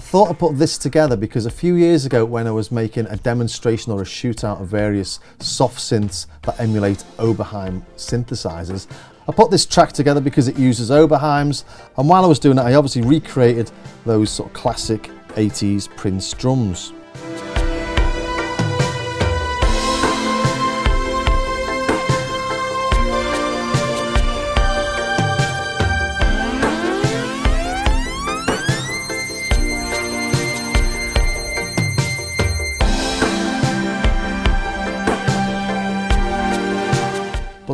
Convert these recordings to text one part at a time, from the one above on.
I thought I'd put this together because a few years ago when I was making a demonstration or a shootout of various soft synths that emulate Oberheim synthesizers, I put this track together because it uses Oberheims and while I was doing it I obviously recreated those sort of classic 80s Prince drums.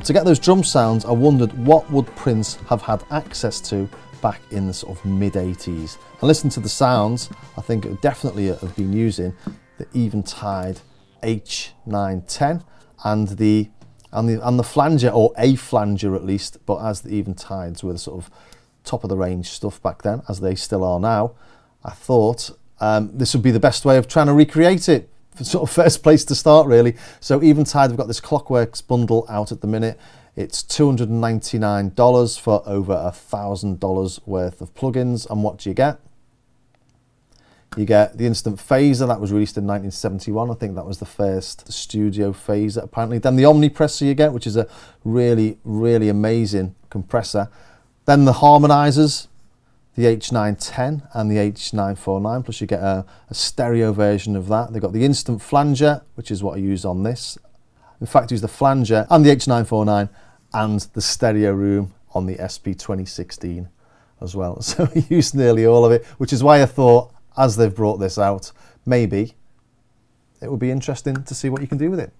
To get those drum sounds, I wondered what would Prince have had access to back in the sort of mid 80s. And listen to the sounds, I think it would definitely have been using the Eventide H910 and the and the and the flanger or a flanger at least, but as the Eventides were the sort of top of the range stuff back then, as they still are now, I thought um, this would be the best way of trying to recreate it sort of first place to start really. So Eventide have got this Clockworks bundle out at the minute. It's $299 for over a thousand dollars worth of plugins. And what do you get? You get the Instant Phaser that was released in 1971. I think that was the first studio phaser apparently. Then the Omnipressor you get, which is a really, really amazing compressor. Then the harmonizers, the H910 and the H949, plus you get a, a, stereo version of that. They've got the instant flanger, which is what I use on this. In fact, use the flanger and the H949 and the stereo room on the SP 2016 as well. So I used nearly all of it, which is why I thought, as they've brought this out, maybe it would be interesting to see what you can do with it.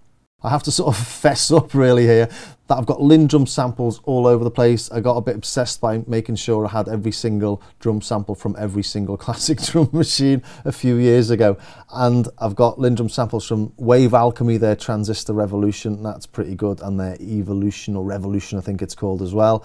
I have to sort of fess up really here that I've got LinnDrum samples all over the place. I got a bit obsessed by making sure I had every single drum sample from every single classic drum machine a few years ago. And I've got LinnDrum samples from Wave Alchemy, their Transistor Revolution, that's pretty good, and their Evolution or Revolution I think it's called as well.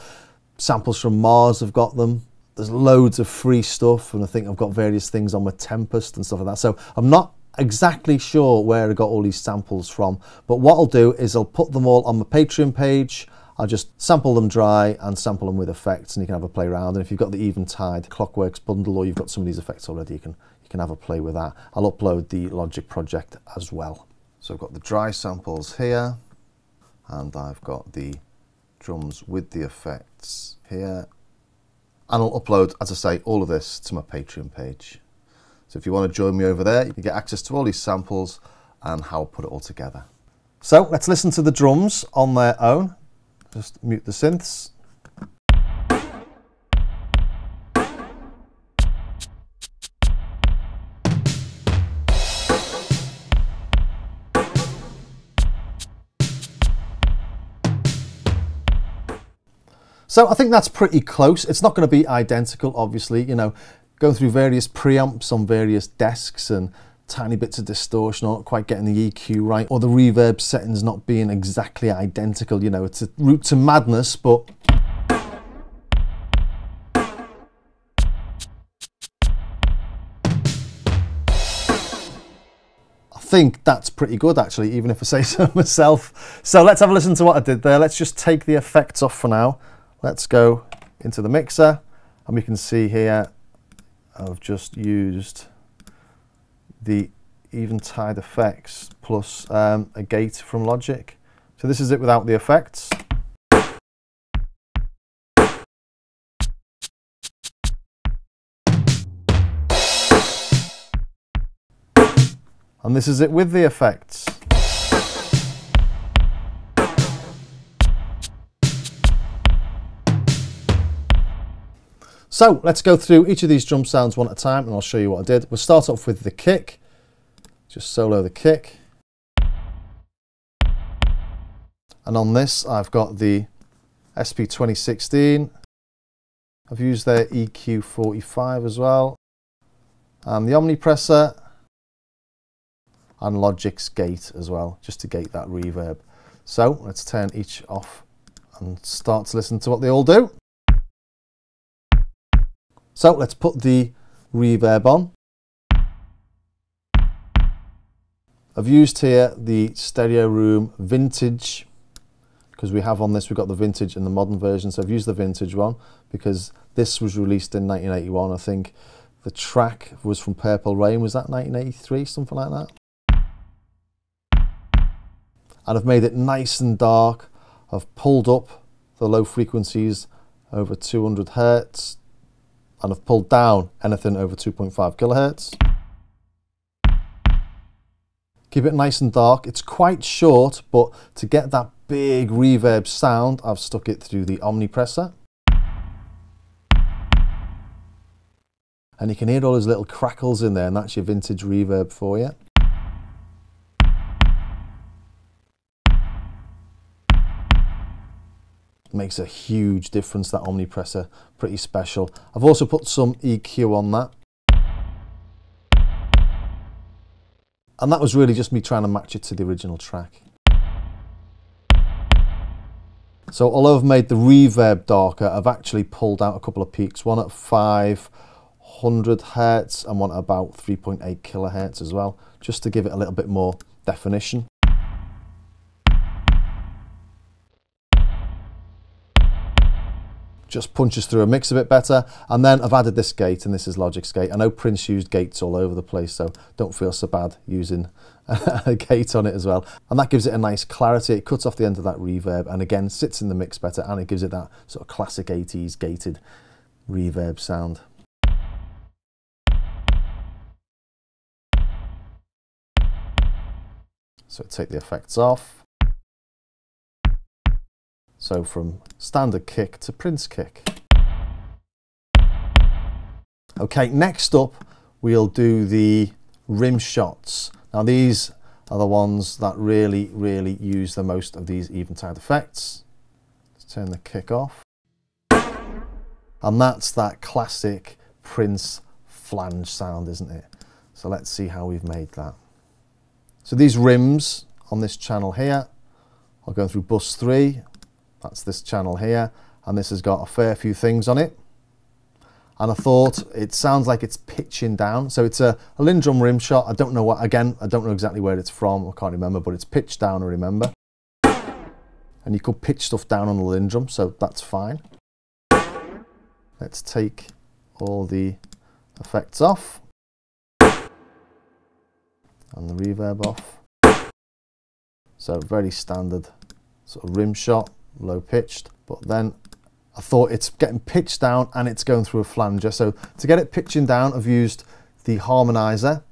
Samples from Mars have got them. There's loads of free stuff and I think I've got various things on with Tempest and stuff like that. So I'm not exactly sure where I got all these samples from, but what I'll do is I'll put them all on my Patreon page. I'll just sample them dry and sample them with effects and you can have a play around. And if you've got the Eventide Clockworks bundle or you've got some of these effects already, you can, you can have a play with that. I'll upload the Logic project as well. So I've got the dry samples here and I've got the drums with the effects here. And I'll upload, as I say, all of this to my Patreon page. So if you want to join me over there, you can get access to all these samples and how I put it all together. So let's listen to the drums on their own. Just mute the synths. So I think that's pretty close. It's not going to be identical, obviously. You know, going through various preamps on various desks and tiny bits of distortion or not quite getting the EQ right or the reverb settings not being exactly identical. You know, it's a route to madness, but I think that's pretty good actually, even if I say so myself. So let's have a listen to what I did there. Let's just take the effects off for now. Let's go into the mixer and we can see here I've just used the Eventide effects plus um, a gate from Logic. So this is it without the effects. And this is it with the effects. So let's go through each of these drum sounds one at a time and I'll show you what I did. We'll start off with the kick, just solo the kick. And on this I've got the SP 2016. I've used their EQ45 as well. And the Omnipressor and Logic's gate as well, just to gate that reverb. So let's turn each off and start to listen to what they all do. So let's put the reverb on. I've used here the Stereo Room Vintage because we have on this, we've got the vintage and the modern version. So I've used the vintage one because this was released in 1981. I think The track was from Purple Rain, was that 1983, something like that? And I've made it nice and dark. I've pulled up the low frequencies over 200 hertz and I've pulled down anything over 2.5 kilohertz. Keep it nice and dark. It's quite short, but to get that big reverb sound, I've stuck it through the Omnipressor. And you can hear all those little crackles in there, and that's your vintage reverb for you. Makes a huge difference, that Omnipressor, pretty special. I've also put some EQ on that. And that was really just me trying to match it to the original track. So although I've made the reverb darker, I've actually pulled out a couple of peaks, one at 500 hertz and one at about 3.8 kilohertz as well, just to give it a little bit more definition. Just punches through a mix a bit better. And then I've added this gate, and this is Logic's gate. I know Prince used gates all over the place, so don't feel so bad using a gate on it as well. And that gives it a nice clarity. It cuts off the end of that reverb, and again, sits in the mix better, and it gives it that sort of classic 80s gated reverb sound. So take the effects off. So from standard kick to Prince kick. Okay, next up we'll do the rim shots. Now these are the ones that really, really use the most of these eventide effects. Let's turn the kick off. And that's that classic Prince flange sound, isn't it? So let's see how we've made that. So these rims on this channel here, I'll go through bus three, that's this channel here. And this has got a fair few things on it. And I thought it sounds like it's pitching down. So it's a, a LinnDrum rim shot. I don't know what, again, I don't know exactly where it's from. I can't remember, but it's pitched down, I remember. And you could pitch stuff down on the LinnDrum, so that's fine. Let's take all the effects off. And the reverb off. So very standard sort of rim shot low pitched, but then I thought it's getting pitched down and it's going through a flanger. So to get it pitching down, I've used the harmonizer.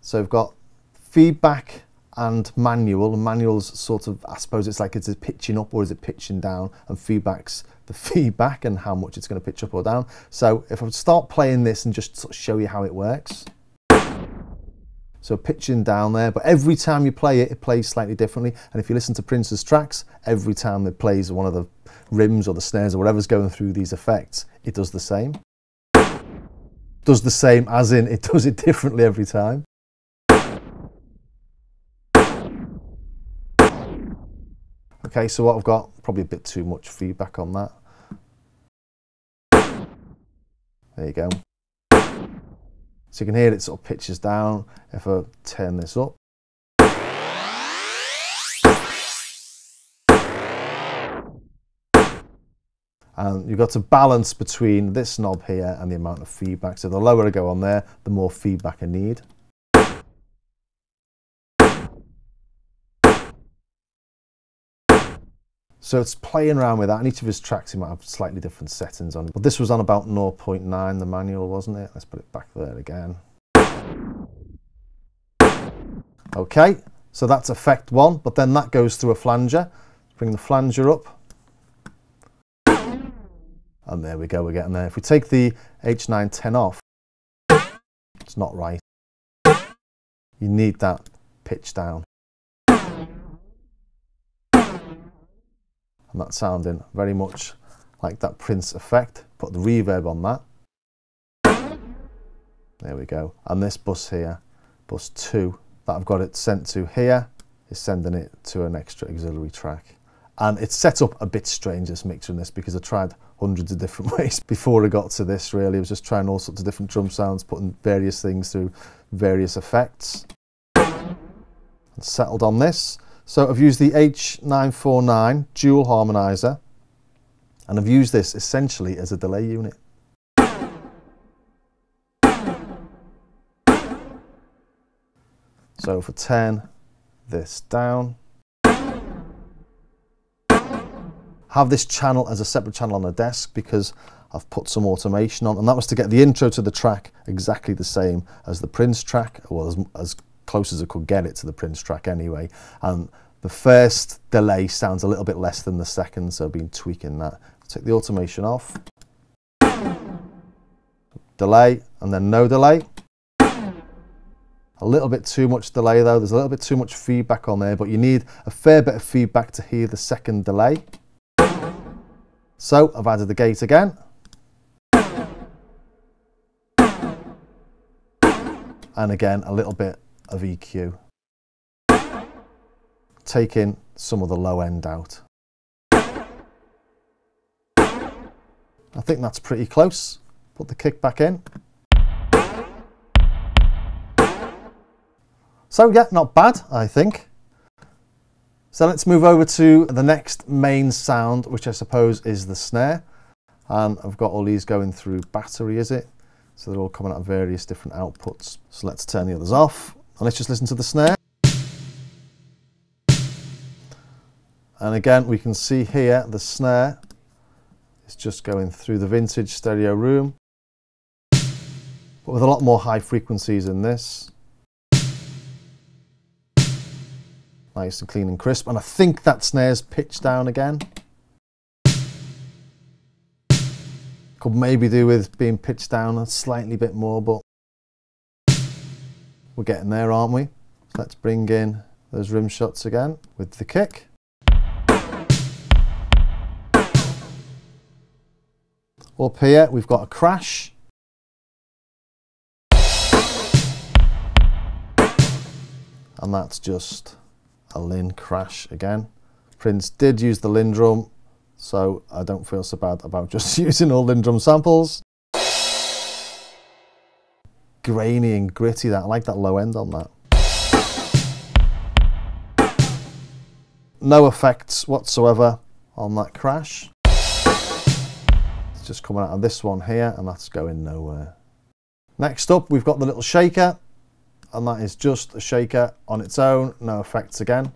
So I've got feedback and manual. And manual's sort of, I suppose it's like, is it pitching up or is it pitching down? And feedback's the feedback and how much it's going to pitch up or down. So if I start playing this and just sort of show you how it works. So pitching down there, but every time you play it, it plays slightly differently. And if you listen to Prince's tracks, every time it plays one of the rims or the snares or whatever's going through these effects, it does the same. Does the same as in it does it differently every time. Okay, so what I've got, probably a bit too much feedback on that. There you go. So you can hear it sort of pitches down if I turn this up. And you've got to balance between this knob here and the amount of feedback. So the lower I go on there, the more feedback I need. So it's playing around with that, and each of his tracks he might have slightly different settings on. But this was on about 0.9, the manual, wasn't it? Let's put it back there again. Okay, so that's effect one, but then that goes through a flanger. Bring the flanger up. And there we go, we're getting there. If we take the H910 off, it's not right. You need that pitch down. And that's sounding very much like that Prince effect. Put the reverb on that. There we go. And this bus here, bus two, that I've got it sent to here, is sending it to an extra auxiliary track. And it's set up a bit strange, this mixer in this, because I tried hundreds of different ways before I got to this, really. I was just trying all sorts of different drum sounds, putting various things through various effects. And settled on this. So I've used the H949 dual harmonizer and I've used this essentially as a delay unit. So for 10, this down. Have this channel as a separate channel on the desk because I've put some automation on and that was to get the intro to the track exactly the same as the Prince track, or as, as close as I could get it to the Prince track anyway. And the first delay sounds a little bit less than the second, so I've been tweaking that. Take the automation off. Delay and then no delay. A little bit too much delay though, there's a little bit too much feedback on there, but you need a fair bit of feedback to hear the second delay. So I've added the gate again. And again, a little bit of EQ. Taking some of the low end out. I think that's pretty close. Put the kick back in. So yeah, not bad, I think. So let's move over to the next main sound, which I suppose is the snare. And I've got all these going through battery, is it? So they're all coming out of various different outputs. So let's turn the others off and let's just listen to the snare. And again, we can see here the snare is just going through the vintage stereo room, but with a lot more high frequencies in this. Nice and clean and crisp. And I think that snare's pitched down again. Could maybe do with being pitched down a slightly bit more, but we're getting there, aren't we? Let's bring in those rim shots again with the kick. Up here, we've got a crash. And that's just a Linn crash again. Prince did use the LinnDrum, so I don't feel so bad about just using all LinnDrum samples. Grainy and gritty, that I like that low end on that. No effects whatsoever on that crash. It's just coming out of this one here and that's going nowhere. Next up, we've got the little shaker and that is just a shaker on its own, no effects again.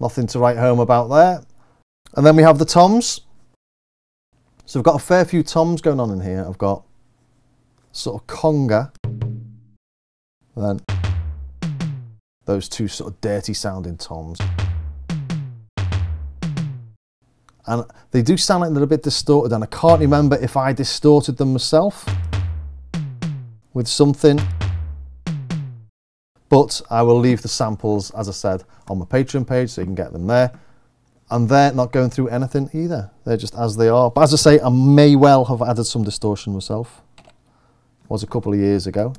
Nothing to write home about there. And then we have the toms. So I've got a fair few toms going on in here. I've got sort of conga. Then those two sort of dirty sounding toms. And they do sound like they're a bit distorted and I can't remember if I distorted them myself with something. But I will leave the samples, as I said, on my Patreon page so you can get them there. And they're not going through anything either. They're just as they are. But as I say, I may well have added some distortion myself. Was a couple of years ago.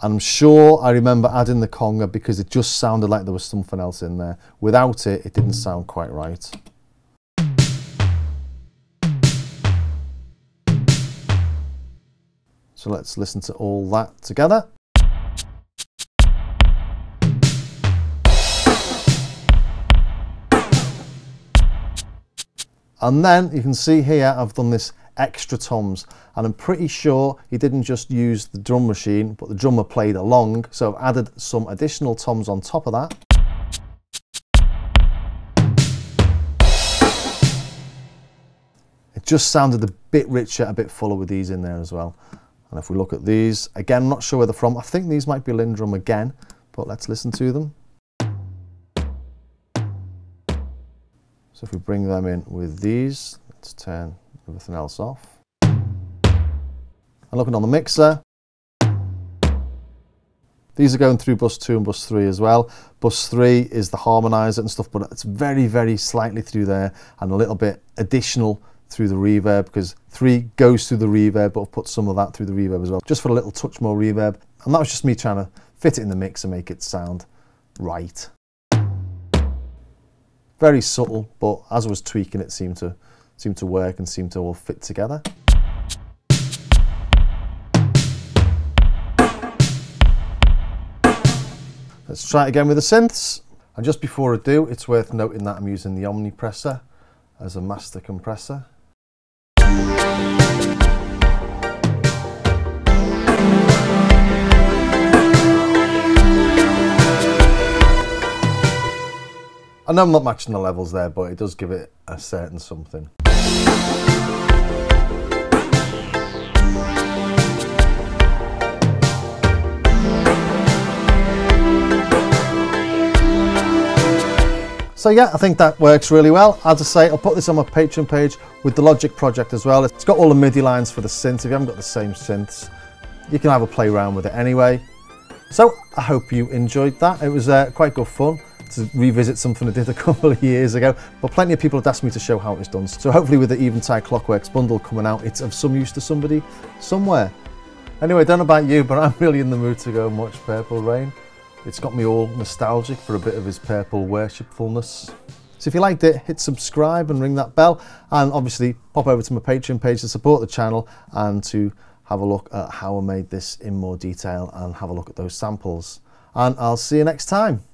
I'm sure I remember adding the conga because it just sounded like there was something else in there. Without it, it didn't sound quite right. So let's listen to all that together. And then you can see here I've done this extra toms and I'm pretty sure he didn't just use the drum machine but the drummer played along so I've added some additional toms on top of that. It just sounded a bit richer, a bit fuller with these in there as well. And if we look at these, again, I'm not sure where they're from. I think these might be LinnDrum again, but let's listen to them. So if we bring them in with these, let's turn everything else off. And looking on the mixer, these are going through bus 2 and bus 3 as well. Bus 3 is the harmonizer and stuff, but it's very, very slightly through there and a little bit additional through the reverb because 3 goes through the reverb, but I've put some of that through the reverb as well, just for a little touch more reverb. And that was just me trying to fit it in the mix and make it sound right. Very subtle, but as I was tweaking it seemed to, seemed to work and seemed to all fit together. Let's try it again with the synths. And just before I do, it's worth noting that I'm using the Omnipressor as a master compressor. I know I'm not matching the levels there, but it does give it a certain something. So yeah, I think that works really well. As I say, I'll put this on my Patreon page with the Logic project as well. It's got all the MIDI lines for the synths. If you haven't got the same synths, you can have a play around with it anyway. So I hope you enjoyed that. It was uh, quite good fun to revisit something I did a couple of years ago, but plenty of people have asked me to show how it was done. So hopefully with the Eventide Clockworks bundle coming out, it's of some use to somebody somewhere. Anyway, don't know about you, but I'm really in the mood to go and watch Purple Rain. It's got me all nostalgic for a bit of his purple worshipfulness. So if you liked it, hit subscribe and ring that bell. And obviously pop over to my Patreon page to support the channel and to have a look at how I made this in more detail and have a look at those samples. And I'll see you next time.